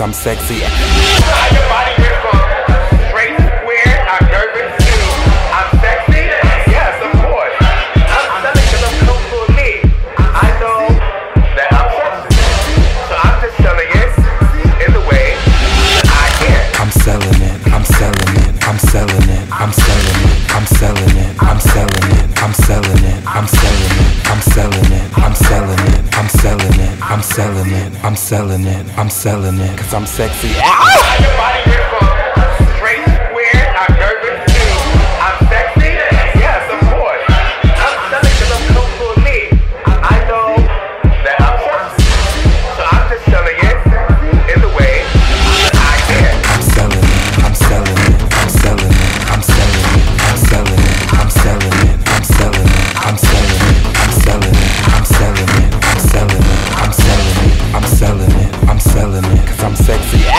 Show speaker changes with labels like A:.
A: I'm sexy. I'm selling it, I'm selling it, I'm selling it, I'm
B: selling it,
A: I'm selling it. I'm selling it, I'm selling it, I'm selling it, cause I'm sexy. Ah! feeling it, cause I'm sexy